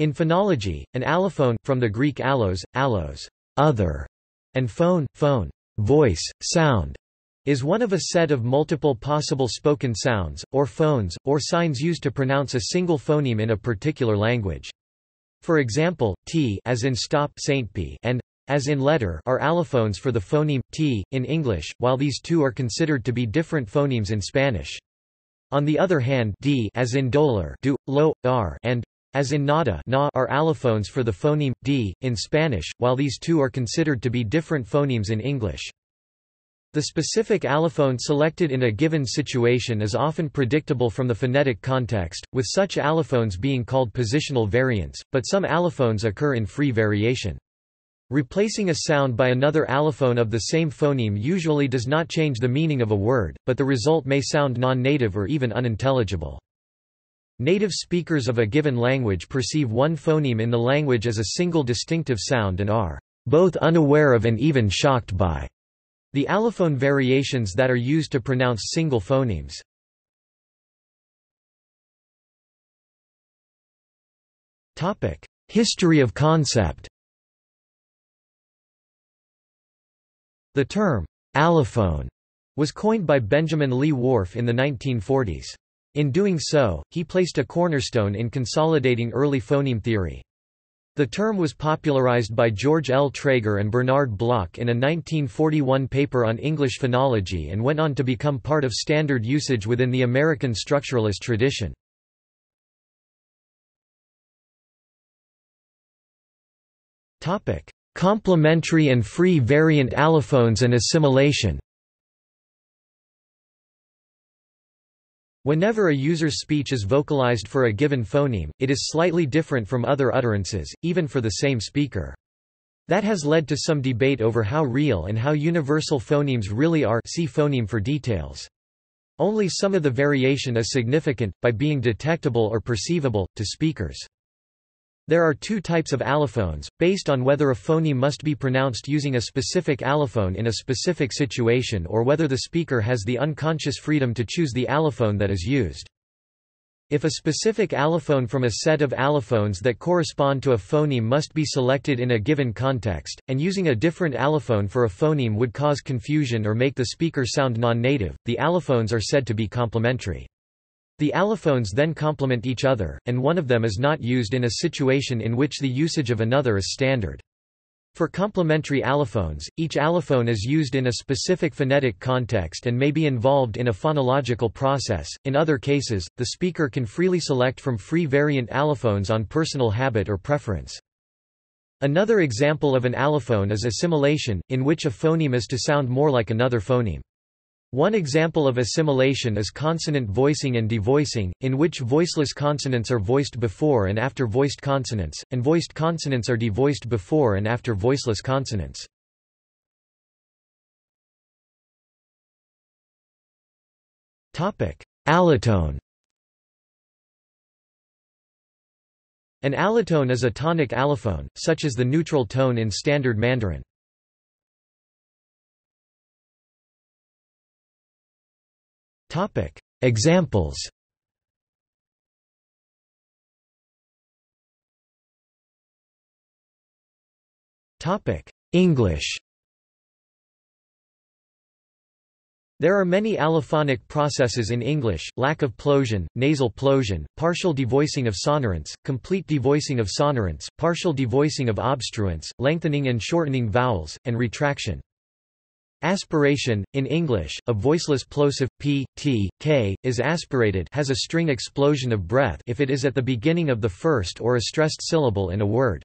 In phonology, an allophone, from the Greek allos, allos, other, and phone, phone, voice, sound, is one of a set of multiple possible spoken sounds, or phones, or signs used to pronounce a single phoneme in a particular language. For example, t as in stop Saint P and as in letter are allophones for the phoneme t in English, while these two are considered to be different phonemes in Spanish. On the other hand, d as in dollar, do, lo, r and as in nada na are allophones for the phoneme d in Spanish, while these two are considered to be different phonemes in English. The specific allophone selected in a given situation is often predictable from the phonetic context, with such allophones being called positional variants, but some allophones occur in free variation. Replacing a sound by another allophone of the same phoneme usually does not change the meaning of a word, but the result may sound non-native or even unintelligible. Native speakers of a given language perceive one phoneme in the language as a single distinctive sound and are both unaware of and even shocked by the allophone variations that are used to pronounce single phonemes. History of concept The term, allophone, was coined by Benjamin Lee Whorf in the 1940s. In doing so, he placed a cornerstone in consolidating early phoneme theory. The term was popularized by George L. Trager and Bernard Bloch in a 1941 paper on English phonology and went on to become part of standard usage within the American structuralist tradition. Complementary and free variant allophones and assimilation Whenever a user's speech is vocalized for a given phoneme, it is slightly different from other utterances, even for the same speaker. That has led to some debate over how real and how universal phonemes really are see phoneme for details. Only some of the variation is significant, by being detectable or perceivable, to speakers. There are two types of allophones, based on whether a phoneme must be pronounced using a specific allophone in a specific situation or whether the speaker has the unconscious freedom to choose the allophone that is used. If a specific allophone from a set of allophones that correspond to a phoneme must be selected in a given context, and using a different allophone for a phoneme would cause confusion or make the speaker sound non-native, the allophones are said to be complementary. The allophones then complement each other, and one of them is not used in a situation in which the usage of another is standard. For complementary allophones, each allophone is used in a specific phonetic context and may be involved in a phonological process. In other cases, the speaker can freely select from free variant allophones on personal habit or preference. Another example of an allophone is assimilation, in which a phoneme is to sound more like another phoneme. One example of assimilation is consonant voicing and devoicing, in which voiceless consonants are voiced before and after voiced consonants, and voiced consonants are devoiced before and after voiceless consonants. Allotone An allotone is a tonic allophone, such as the neutral tone in Standard Mandarin. Examples. English. There are many allophonic processes in English, lack of plosion, nasal plosion, partial devoicing of sonorants, complete devoicing of sonorants, partial devoicing of obstruents, lengthening and shortening vowels, and retraction. Aspiration, in English, a voiceless plosive, p, t, k, is aspirated has a string explosion of breath if it is at the beginning of the first or a stressed syllable in a word.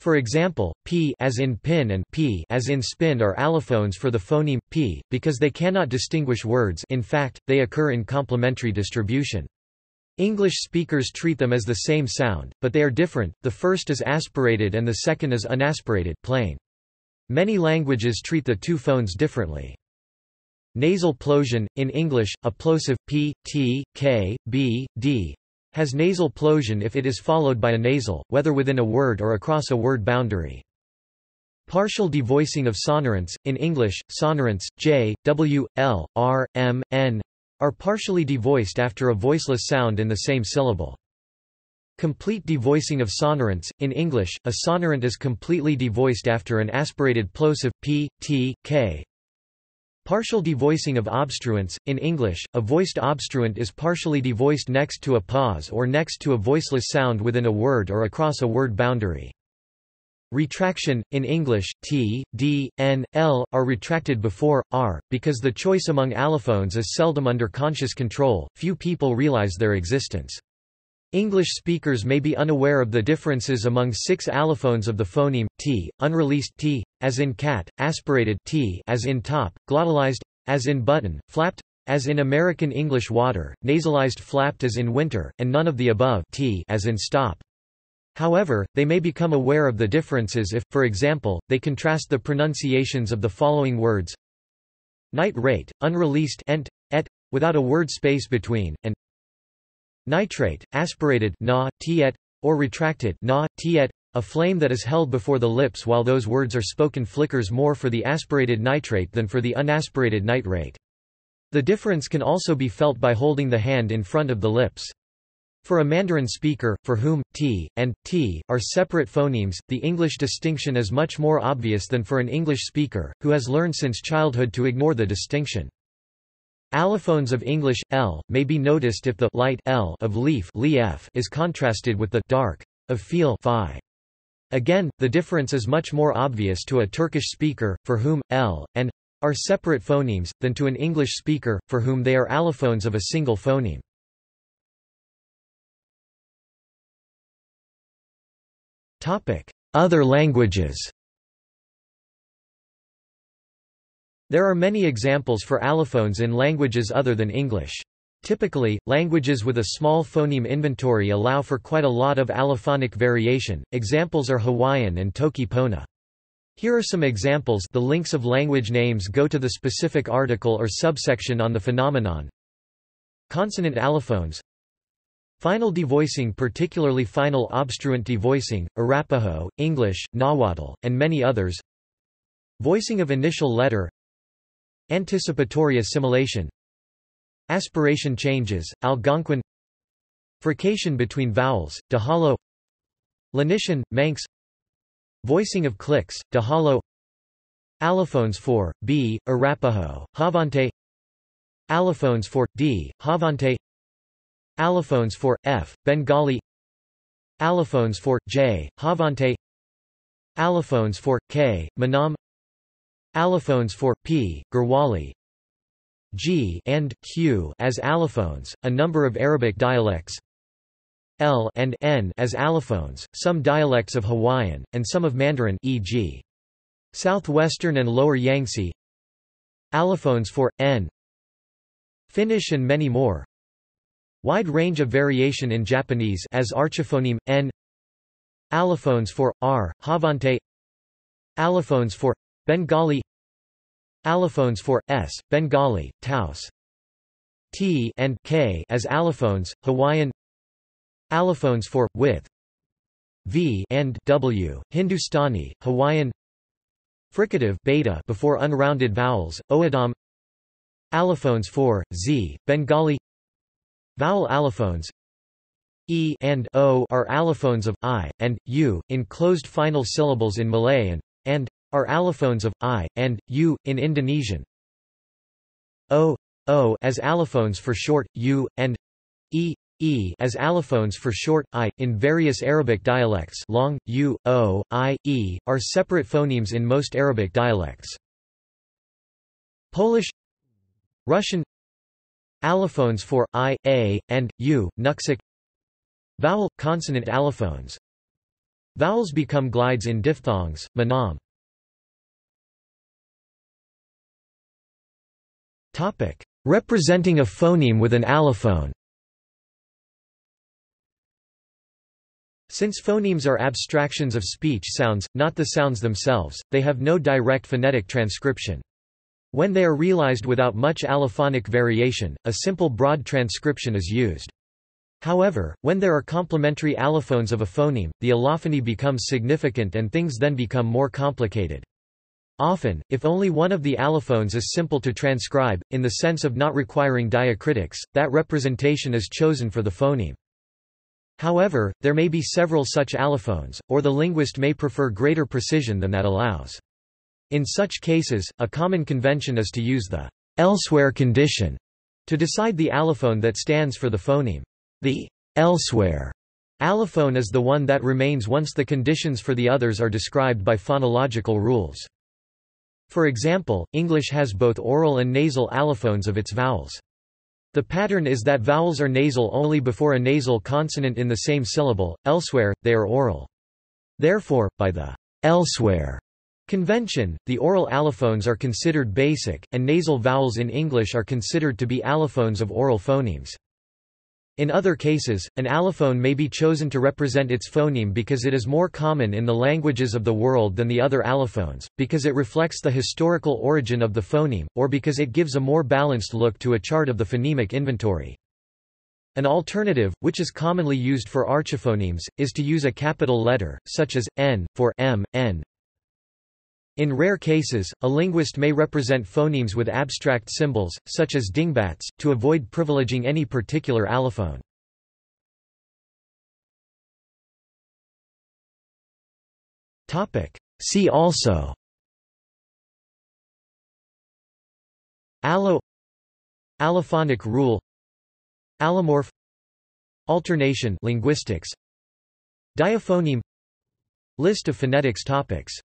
For example, p as in pin and p as in spin are allophones for the phoneme p, because they cannot distinguish words in fact, they occur in complementary distribution. English speakers treat them as the same sound, but they are different, the first is aspirated and the second is unaspirated plain. Many languages treat the two phones differently. Nasal plosion, in English, a plosive, p, t, k, b, d, has nasal plosion if it is followed by a nasal, whether within a word or across a word boundary. Partial devoicing of sonorants, in English, sonorants, j, w, l, r, m, n, are partially devoiced after a voiceless sound in the same syllable. Complete devoicing of sonorants. In English, a sonorant is completely devoiced after an aspirated plosive p, t, k. Partial devoicing of obstruents. In English, a voiced obstruent is partially devoiced next to a pause or next to a voiceless sound within a word or across a word boundary. Retraction, in English, t, d, n, l, are retracted before, r, because the choice among allophones is seldom under conscious control, few people realize their existence. English speakers may be unaware of the differences among six allophones of the phoneme, t, unreleased t, as in cat, aspirated t as in top, glottalized, as in button, flapped, as in American English water, nasalized flapped as in winter, and none of the above t as in stop. However, they may become aware of the differences if, for example, they contrast the pronunciations of the following words night rate, unreleased ent, et, without a word space between, and nitrate, aspirated na, tiet, or retracted na, tiet, a flame that is held before the lips while those words are spoken flickers more for the aspirated nitrate than for the unaspirated nitrate. The difference can also be felt by holding the hand in front of the lips. For a Mandarin speaker, for whom t and t are separate phonemes, the English distinction is much more obvious than for an English speaker, who has learned since childhood to ignore the distinction. Allophones of English l may be noticed if the light l of leaf is contrasted with the dark of feel phi. Again, the difference is much more obvious to a Turkish speaker, for whom l and are separate phonemes, than to an English speaker, for whom they are allophones of a single phoneme. Other languages There are many examples for allophones in languages other than English. Typically, languages with a small phoneme inventory allow for quite a lot of allophonic variation. Examples are Hawaiian and Toki Pona. Here are some examples the links of language names go to the specific article or subsection on the phenomenon. Consonant allophones Final devoicing particularly final obstruent devoicing, Arapaho, English, Nahuatl, and many others Voicing of initial letter Anticipatory assimilation. Aspiration changes, Algonquin. Frication between vowels, Dahalo Lenition, Manx. Voicing of clicks, Dahalo Allophones for, b, Arapaho, Xavante Allophones for, d, Xavante Allophones for, f, Bengali. Allophones for, j, Xavante Allophones for, k, Manam Allophones for, p, Garhwali G and Q as allophones, a number of Arabic dialects L and N as allophones, some dialects of Hawaiian, and some of Mandarin e.g. Southwestern and Lower Yangtze Allophones for, N Finnish and many more Wide range of variation in Japanese as archiphoneme n. Allophones for r, Xavante. Allophones for Bengali. Allophones for s, Bengali, Taos. T and k as allophones, Hawaiian. Allophones for with v and w, Hindustani, Hawaiian. Fricative beta before unrounded vowels, O'odham. Allophones for z, Bengali. Vowel allophones e and o are allophones of i and u in closed final syllables in Malay and and are allophones of i and u in Indonesian. o o as allophones for short u and e e as allophones for short i in various Arabic dialects. Long u o i e are separate phonemes in most Arabic dialects. Polish Russian Allophones for i, a, and u, Nuxalk Vowel, consonant allophones Vowels become glides in diphthongs, manam. Representing a phoneme with an allophone Since phonemes are abstractions of speech sounds, not the sounds themselves, they have no direct phonetic transcription. When they are realized without much allophonic variation, a simple broad transcription is used. However, when there are complementary allophones of a phoneme, the allophony becomes significant and things then become more complicated. Often, if only one of the allophones is simple to transcribe, in the sense of not requiring diacritics, that representation is chosen for the phoneme. However, there may be several such allophones, or the linguist may prefer greater precision than that allows. In such cases, a common convention is to use the elsewhere condition to decide the allophone that stands for the phoneme. The elsewhere allophone is the one that remains once the conditions for the others are described by phonological rules. For example, English has both oral and nasal allophones of its vowels. The pattern is that vowels are nasal only before a nasal consonant in the same syllable, elsewhere, they are oral. Therefore, by the elsewhere convention, the oral allophones are considered basic, and nasal vowels in English are considered to be allophones of oral phonemes. In other cases, an allophone may be chosen to represent its phoneme because it is more common in the languages of the world than the other allophones, because it reflects the historical origin of the phoneme, or because it gives a more balanced look to a chart of the phonemic inventory. An alternative, which is commonly used for archiphonemes, is to use a capital letter, such as, n, for m, n, in rare cases, a linguist may represent phonemes with abstract symbols, such as dingbats, to avoid privileging any particular allophone. See also Allo Allophonic rule Allomorph Alternation linguistics Diaphoneme List of phonetics topics